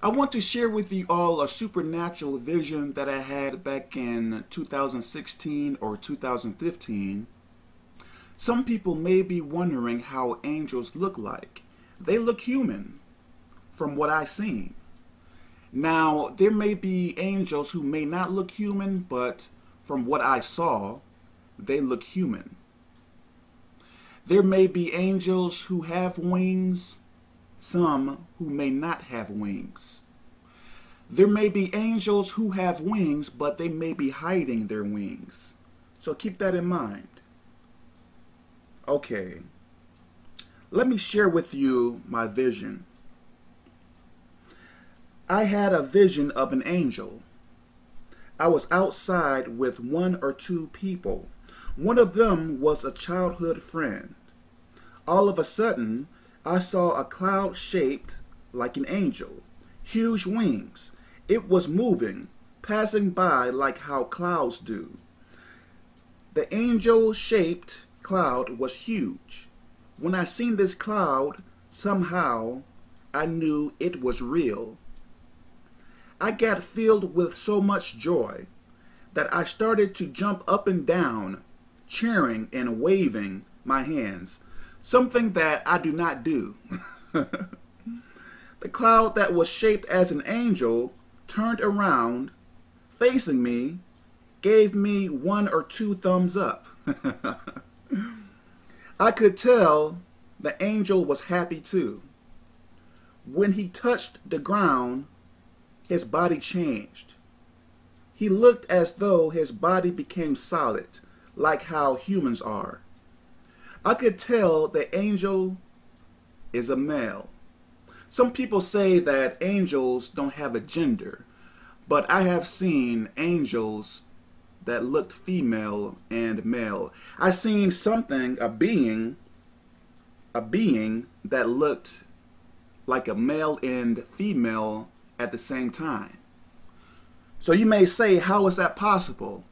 I want to share with you all a supernatural vision that I had back in 2016 or 2015. Some people may be wondering how angels look like. They look human, from what I've seen. Now, there may be angels who may not look human, but from what I saw, they look human. There may be angels who have wings, some who may not have wings. There may be angels who have wings, but they may be hiding their wings. So keep that in mind. Okay. Let me share with you my vision. I had a vision of an angel. I was outside with one or two people. One of them was a childhood friend. All of a sudden, I saw a cloud shaped like an angel, huge wings. It was moving, passing by like how clouds do. The angel shaped cloud was huge. When I seen this cloud, somehow I knew it was real. I got filled with so much joy that I started to jump up and down, cheering and waving my hands something that I do not do. the cloud that was shaped as an angel turned around, facing me, gave me one or two thumbs up. I could tell the angel was happy too. When he touched the ground, his body changed. He looked as though his body became solid, like how humans are. I could tell the angel is a male. Some people say that angels don't have a gender, but I have seen angels that looked female and male. I seen something, a being, a being that looked like a male and female at the same time. So you may say, how is that possible?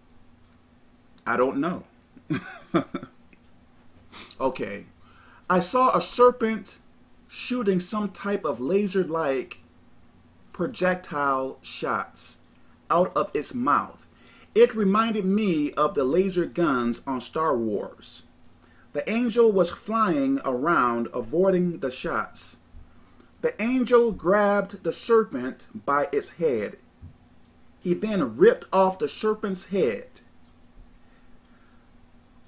I don't know. Okay. I saw a serpent shooting some type of laser-like projectile shots out of its mouth. It reminded me of the laser guns on Star Wars. The angel was flying around avoiding the shots. The angel grabbed the serpent by its head. He then ripped off the serpent's head.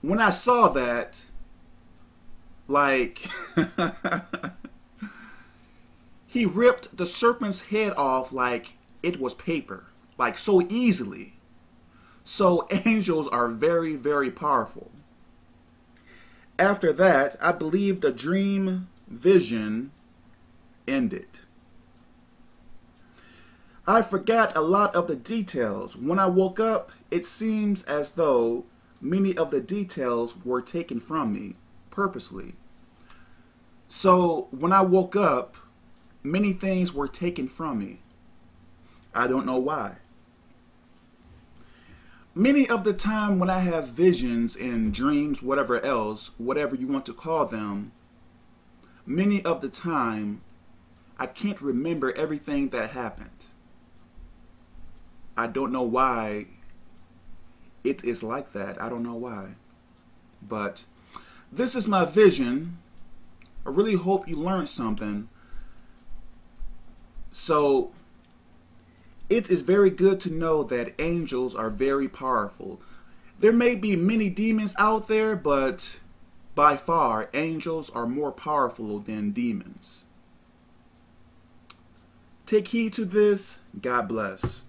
When I saw that, like, he ripped the serpent's head off like it was paper, like so easily. So angels are very, very powerful. After that, I believe the dream vision ended. I forgot a lot of the details. When I woke up, it seems as though many of the details were taken from me purposely. So when I woke up, many things were taken from me. I don't know why. Many of the time when I have visions and dreams, whatever else, whatever you want to call them, many of the time I can't remember everything that happened. I don't know why it is like that. I don't know why. But this is my vision. I really hope you learned something. So, it is very good to know that angels are very powerful. There may be many demons out there, but by far, angels are more powerful than demons. Take heed to this. God bless.